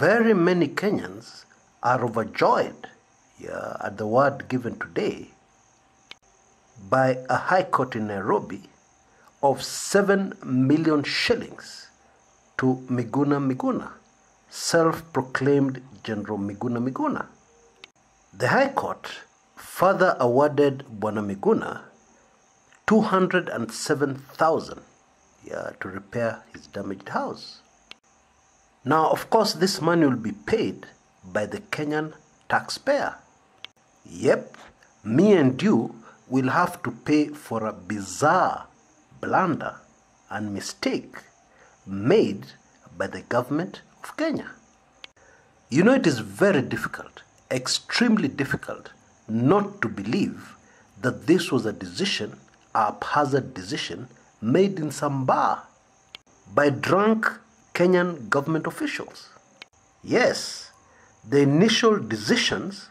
very many Kenyans are overjoyed yeah, at the word given today by a high court in Nairobi of 7 million shillings to Miguna Miguna, self proclaimed General Miguna Miguna. The High Court further awarded Bwana Miguna 207,000 yeah, to repair his damaged house. Now, of course, this money will be paid by the Kenyan taxpayer. Yep, me and you will have to pay for a bizarre blunder and mistake made by the government of Kenya. You know, it is very difficult, extremely difficult, not to believe that this was a decision, a haphazard decision, made in some bar by drunk Kenyan government officials. Yes, the initial decisions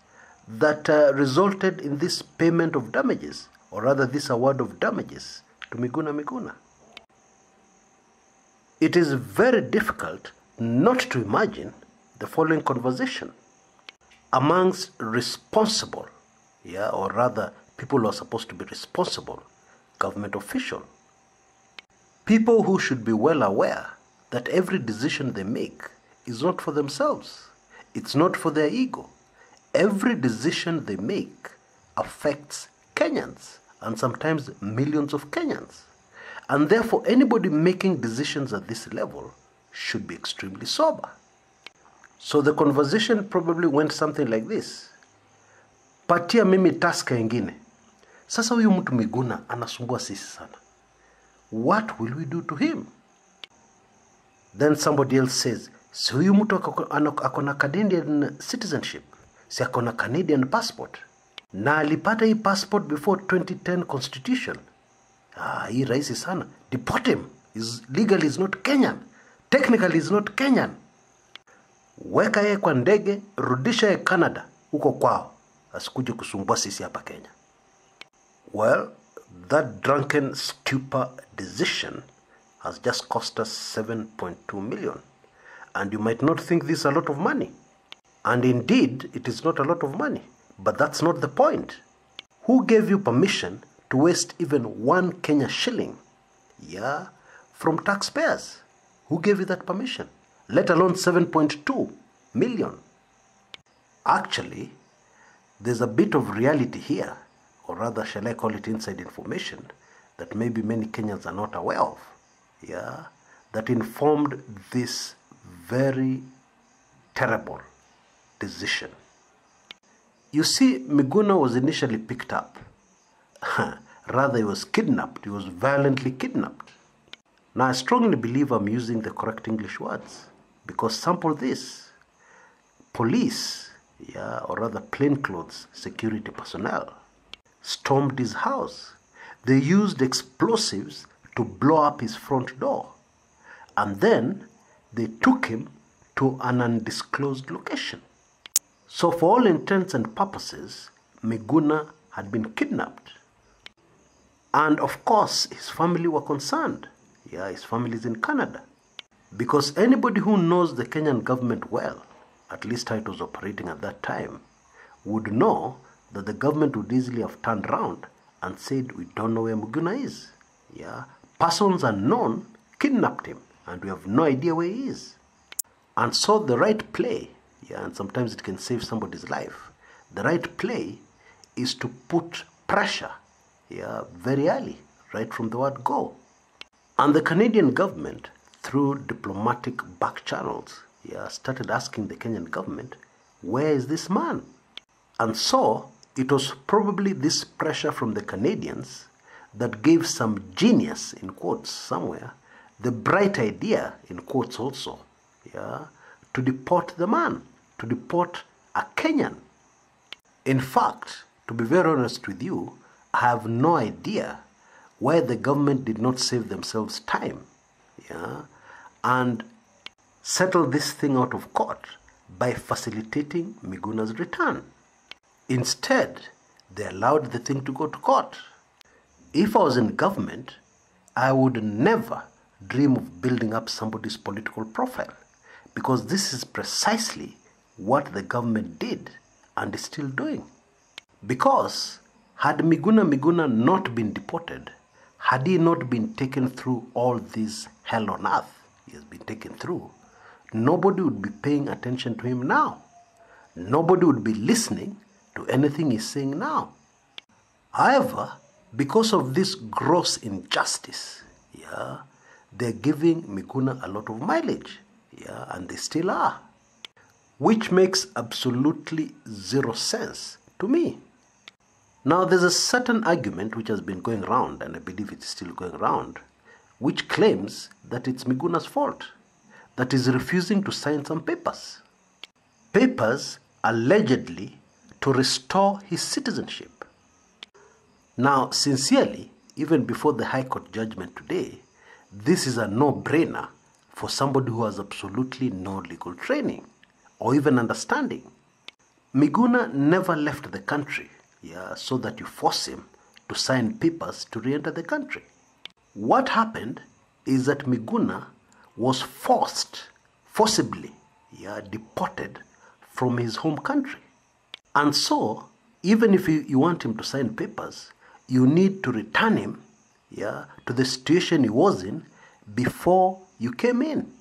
that uh, resulted in this payment of damages, or rather, this award of damages to Miguna Miguna. It is very difficult not to imagine the following conversation amongst responsible, yeah, or rather, people who are supposed to be responsible government official. People who should be well aware that every decision they make is not for themselves, it's not for their ego. Every decision they make affects Kenyans and sometimes millions of Kenyans. And therefore, anybody making decisions at this level should be extremely sober. So the conversation probably went something like this patia mimi taska ingine sasa huyu mtu miguna anasumbua sisi sana what will we do to him then somebody else says si huyu mtu ako na canadian citizenship? Si ako na canadian passport? Na alipata hii passport before 2010 constitution. Ah, hii rahisi sana. Deport him. Is legal is not kenyan. Technical is not kenyan. Weka yeye kwa ndege rudisha ye canada. Huko kwao. Asikuje kusumbua sisi hapa kenya. Well that drunken stupor decision has just cost us 7.2 million. And you might not think this is a lot of money. And indeed it is not a lot of money. But that's not the point. Who gave you permission to waste even one kenya shilling? Yeah from taxpayers. Who gave you that permission? Let alone 7.2 million. Actually there's a bit of reality here or rather shall i call it inside information that maybe many kenyans are not aware of yeah that informed this very terrible decision. You see miguna was initially picked up. Rather he was kidnapped. He was violently kidnapped. Now i strongly believe i'm using the correct english words because sample this. Police yeah or rather plainclothes security personnel stormed his house. They used explosives to blow up his front door. And then they took him to an undisclosed location. So for all intents and purposes miguna had been kidnapped. And of course his family were concerned. Yeah his family is in canada. Because anybody who knows the kenyan government well at least how it was operating at that time would know that the government would easily have turned around and said we don't know where miguna is. Yeah persons unknown kidnapped him and we have no idea where he is. And so the right play yeah and sometimes it can save somebody's life the right play is to put pressure yeah very early right from the word go. And the canadian government through diplomatic back channels yeah started asking the kenyan government where is this man? And so it was probably this pressure from the canadians that gave some genius in quotes somewhere the bright idea in quotes also yeah to deport the man to deport a kenyan. In fact to be very honest with you i have no idea why the government did not save themselves time yeah and settle this thing out of court by facilitating miguna's return. Instead they allowed the thing to go to court if I was in government, I would never dream of building up somebody's political profile because this is precisely what the government did and is still doing. Because had Miguna Miguna not been deported, had he not been taken through all this hell on earth he has been taken through, nobody would be paying attention to him now. Nobody would be listening to anything he's saying now. However, because of this gross injustice, yeah, they're giving Miguna a lot of mileage, yeah, and they still are, which makes absolutely zero sense to me. Now, there's a certain argument which has been going around, and I believe it's still going around, which claims that it's Miguna's fault, that he's refusing to sign some papers. Papers allegedly to restore his citizenship. Now, sincerely, even before the High Court judgment today, this is a no brainer for somebody who has absolutely no legal training or even understanding. Miguna never left the country yeah, so that you force him to sign papers to re enter the country. What happened is that Miguna was forced, forcibly, yeah, deported from his home country. And so, even if you, you want him to sign papers, you need to return him yeah, to the situation he was in before you came in.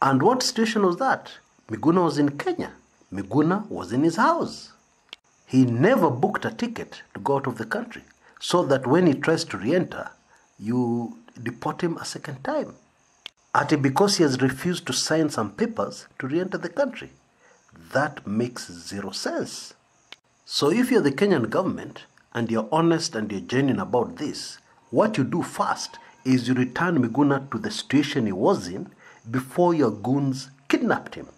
And what situation was that? Miguna was in Kenya. Miguna was in his house. He never booked a ticket to go out of the country so that when he tries to re enter, you deport him a second time. Ati because he has refused to sign some papers to re enter the country. That makes zero sense. So if you're the Kenyan government, and you're honest and you're genuine about this, what you do first is you return Miguna to the situation he was in before your goons kidnapped him.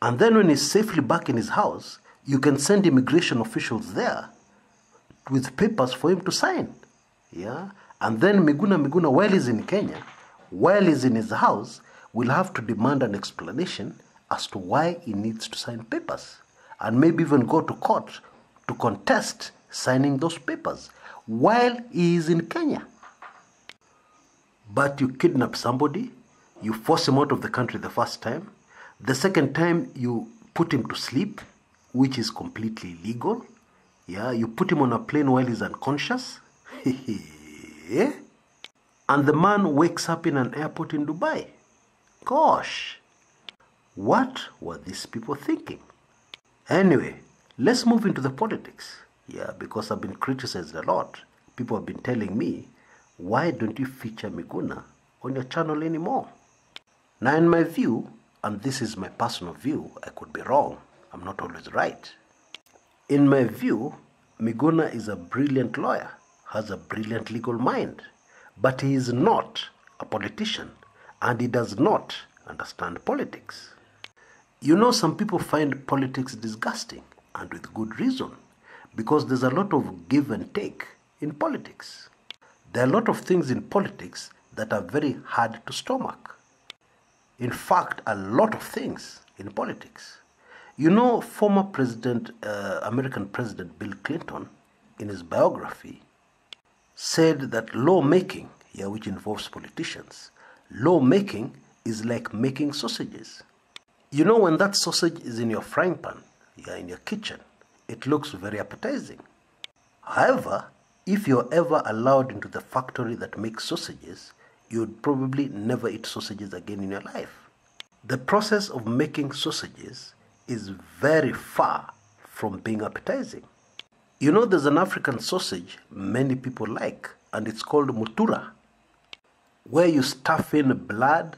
And then when he's safely back in his house, you can send immigration officials there with papers for him to sign. Yeah? And then Miguna Miguna, while he's in Kenya, while he's in his house, will have to demand an explanation as to why he needs to sign papers. And maybe even go to court to contest signing those papers while he is in Kenya. But you kidnap somebody, you force him out of the country the first time, the second time you put him to sleep, which is completely legal. Yeah, you put him on a plane while he's unconscious. and the man wakes up in an airport in Dubai. Gosh, what were these people thinking? Anyway, let's move into the politics. Yeah, because I've been criticized a lot. People have been telling me, why don't you feature Miguna on your channel anymore? Now, in my view, and this is my personal view, I could be wrong. I'm not always right. In my view, Miguna is a brilliant lawyer, has a brilliant legal mind, but he is not a politician and he does not understand politics. You know, some people find politics disgusting, and with good reason because there's a lot of give and take in politics. There are a lot of things in politics that are very hard to stomach. In fact, a lot of things in politics. You know, former President, uh, American President Bill Clinton, in his biography, said that lawmaking, yeah, which involves politicians, lawmaking is like making sausages. You know, when that sausage is in your frying pan, yeah, in your kitchen, it looks very appetizing. However, if you're ever allowed into the factory that makes sausages, you'd probably never eat sausages again in your life. The process of making sausages is very far from being appetizing. You know, there's an African sausage many people like, and it's called mutura, where you stuff in blood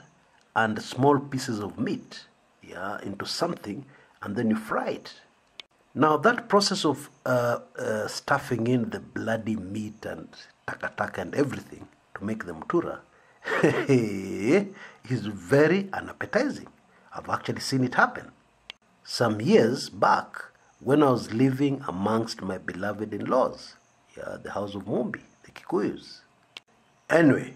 and small pieces of meat yeah, into something and then you fry it. Now, that process of uh, uh, stuffing in the bloody meat and takataka and everything to make the mutura is very unappetizing. I've actually seen it happen. Some years back, when I was living amongst my beloved in laws, yeah, the house of Mumbi, the Kikuyus. Anyway,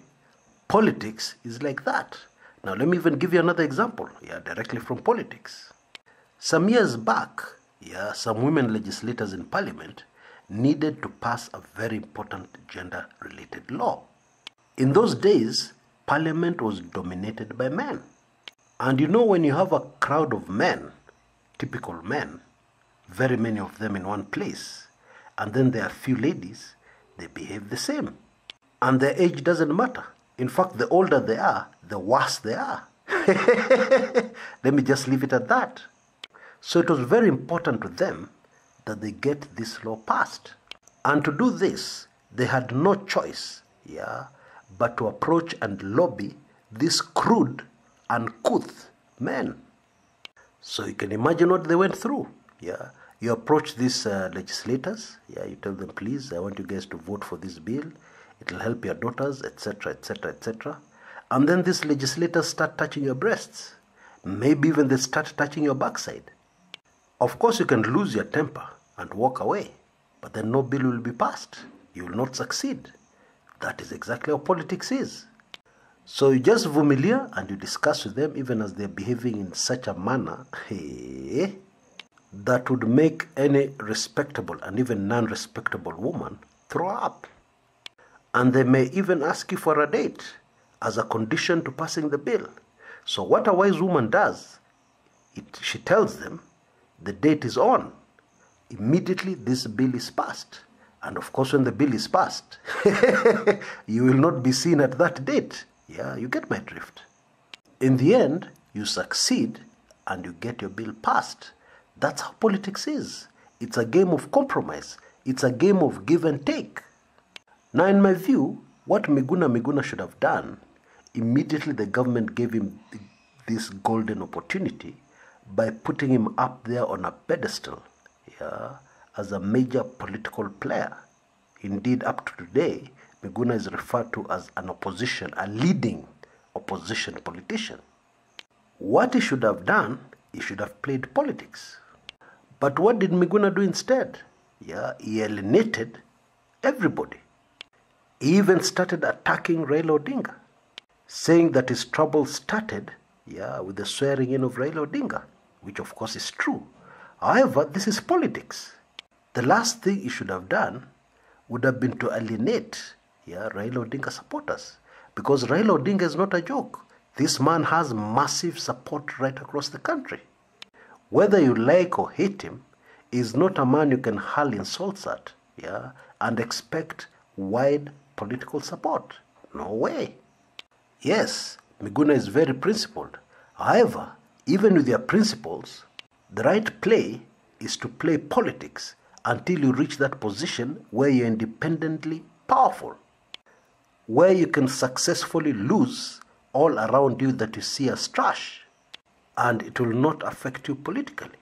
politics is like that. Now, let me even give you another example, yeah, directly from politics. Some years back, yeah, some women legislators in parliament needed to pass a very important gender related law. In those days, parliament was dominated by men. And you know, when you have a crowd of men, typical men, very many of them in one place, and then there are few ladies, they behave the same. And their age doesn't matter. In fact, the older they are, the worse they are. Let me just leave it at that. So it was very important to them that they get this law passed. And to do this, they had no choice, yeah, but to approach and lobby these crude and couth men. So you can imagine what they went through, yeah. You approach these uh, legislators, yeah, you tell them, please, I want you guys to vote for this bill. It'll help your daughters, etc., etc., etc. And then these legislators start touching your breasts. Maybe even they start touching your backside. Of course, you can lose your temper and walk away, but then no bill will be passed. You will not succeed. That is exactly how politics is. So you just vumilia and you discuss with them even as they're behaving in such a manner hey, eh, that would make any respectable and even non respectable woman throw up. And they may even ask you for a date as a condition to passing the bill. So, what a wise woman does, it, she tells them the date is on. Immediately, this bill is passed. And of course, when the bill is passed, you will not be seen at that date. Yeah, you get my drift. In the end, you succeed and you get your bill passed. That's how politics is. It's a game of compromise, it's a game of give and take. Now, in my view, what Miguna Miguna should have done, immediately the government gave him this golden opportunity by putting him up there on a pedestal yeah, as a major political player. Indeed, up to today, Miguna is referred to as an opposition, a leading opposition politician. What he should have done, he should have played politics. But what did Miguna do instead? Yeah, he alienated everybody. He even started attacking Raila Odinga, saying that his trouble started, yeah, with the swearing in of Raila Odinga, which of course is true. However, this is politics. The last thing he should have done would have been to alienate, yeah, Raila Odinga supporters, because Raila Odinga is not a joke. This man has massive support right across the country. Whether you like or hate him, is not a man you can hurl insults at, yeah, and expect wide political support. No way. Yes, Miguna is very principled. However, even with your principles, the right play is to play politics until you reach that position where you're independently powerful, where you can successfully lose all around you that you see as trash, and it will not affect you politically.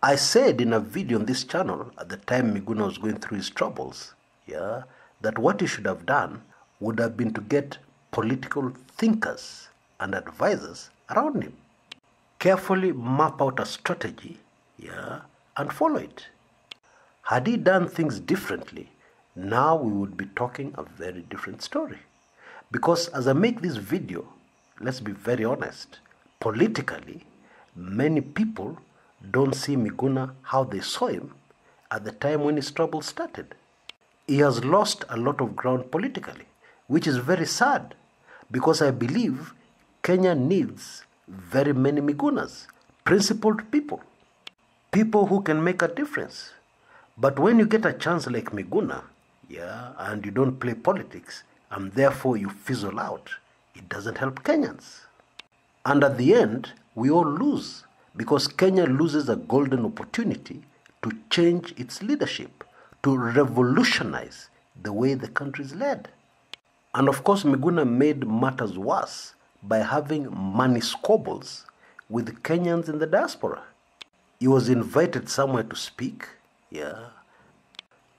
I said in a video on this channel at the time Miguna was going through his troubles, yeah, that what he should have done would have been to get political thinkers and advisors around him. Carefully map out a strategy, yeah, and follow it. Had he done things differently, now we would be talking a very different story. Because as I make this video, let's be very honest, politically, many people don't see Miguna how they saw him at the time when his trouble started. He has lost a lot of ground politically, which is very sad because I believe Kenya needs very many Migunas, principled people, people who can make a difference. But when you get a chance like Miguna, yeah, and you don't play politics, and therefore you fizzle out, it doesn't help Kenyans. And at the end, we all lose because Kenya loses a golden opportunity to change its leadership, to revolutionize the way the country is led. And of course, Miguna made matters worse by having money squabbles with Kenyans in the diaspora. He was invited somewhere to speak, yeah.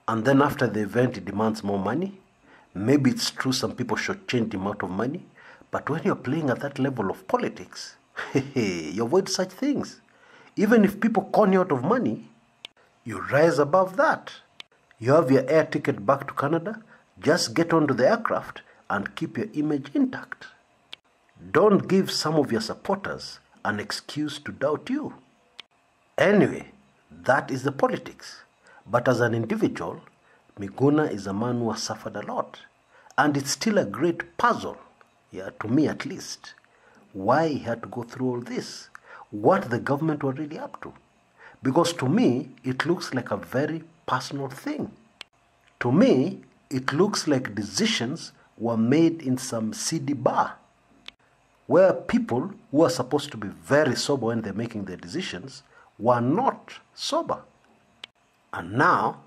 And then after the event, he demands more money. Maybe it's true some people should change the amount of money, but when you're playing at that level of politics, you avoid such things. Even if people con you out of money, you rise above that. You have your air ticket back to Canada, just get onto the aircraft and keep your image intact. Don't give some of your supporters an excuse to doubt you. Anyway, that is the politics. But as an individual, Miguna is a man who has suffered a lot. And it's still a great puzzle, yeah, to me at least, why he had to go through all this, what the government were really up to. Because to me, it looks like a very personal thing. To me, it looks like decisions were made in some seedy bar where people who are supposed to be very sober when they're making their decisions were not sober. And now,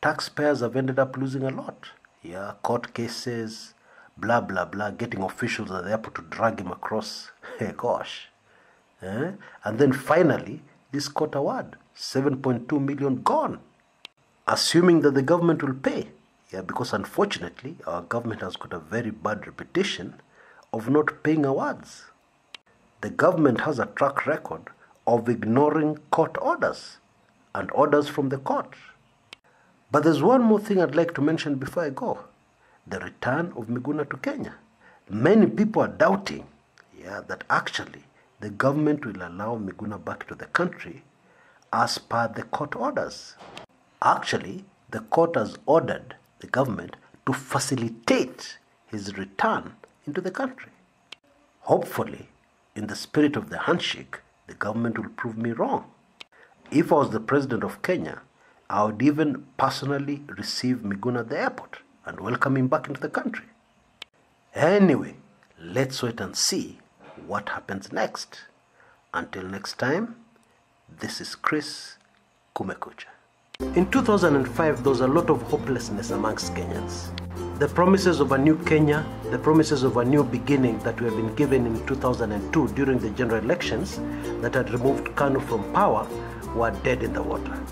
taxpayers have ended up losing a lot. Yeah, court cases, blah, blah, blah, getting officials at the airport to drag him across. Hey, gosh. Eh? And then finally, this court award 7.2 million gone. Assuming that the government will pay. Yeah, because unfortunately, our government has got a very bad reputation of not paying awards. The government has a track record of ignoring court orders and orders from the court. But there's one more thing I'd like to mention before I go the return of Miguna to Kenya. Many people are doubting yeah, that actually the government will allow Miguna back to the country as per the court orders. Actually, the court has ordered the government to facilitate his return into the country. Hopefully, in the spirit of the handshake, the government will prove me wrong. If I was the president of Kenya, I would even personally receive Miguna at the airport and welcome him back into the country. Anyway, let's wait and see what happens next. Until next time, this is Chris Kumekucha. In 2005, there was a lot of hopelessness amongst Kenyans. The promises of a new Kenya, the promises of a new beginning that we have been given in 2002 during the general elections that had removed Kanu from power were dead in the water.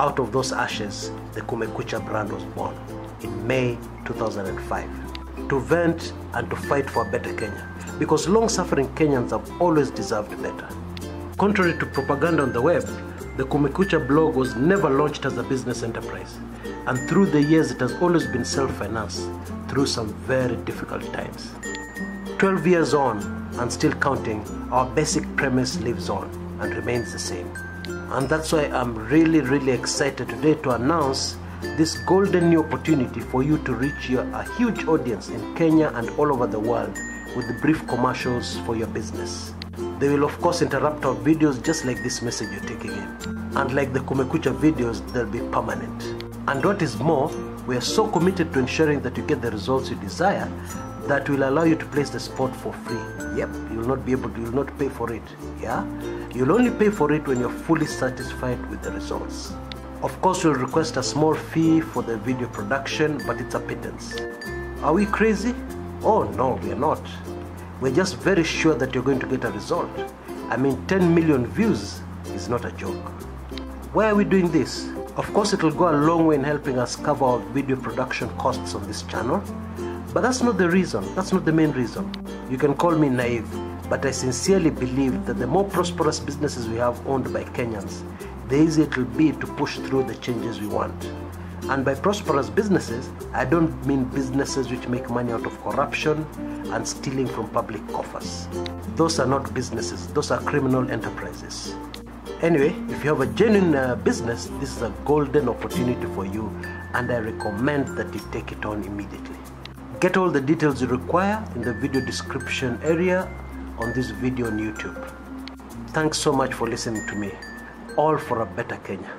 Out of those ashes, the Kumekucha brand was born in May 2005 to vent and to fight for a better Kenya because long suffering Kenyans have always deserved better. Contrary to propaganda on the web, the Kumekucha blog was never launched as a business enterprise, and through the years it has always been self financed through some very difficult times. 12 years on and still counting, our basic premise lives on and remains the same. And that's why I'm really, really excited today to announce this golden new opportunity for you to reach your, a huge audience in Kenya and all over the world with the brief commercials for your business. They will of course interrupt our videos just like this message you're taking in. And like the Kumekucha videos, they'll be permanent. And what is more, we are so committed to ensuring that you get the results you desire that will allow you to place the spot for free. Yep, you'll not be able to, you'll not pay for it. Yeah? You'll only pay for it when you're fully satisfied with the results. Of course, we'll request a small fee for the video production, but it's a pittance. Are we crazy? Oh no, we are not. We're just very sure that you're going to get a result. I mean, 10 million views is not a joke. Why are we doing this? Of course, it will go a long way in helping us cover our video production costs on this channel, but that's not the reason. That's not the main reason. You can call me naive, but I sincerely believe that the more prosperous businesses we have owned by Kenyans, the easier it will be to push through the changes we want. And by prosperous businesses, I don't mean businesses which make money out of corruption and stealing from public coffers. Those are not businesses, those are criminal enterprises. Anyway, if you have a genuine uh, business, this is a golden opportunity for you, and I recommend that you take it on immediately. Get all the details you require in the video description area on this video on YouTube. Thanks so much for listening to me. All for a better Kenya.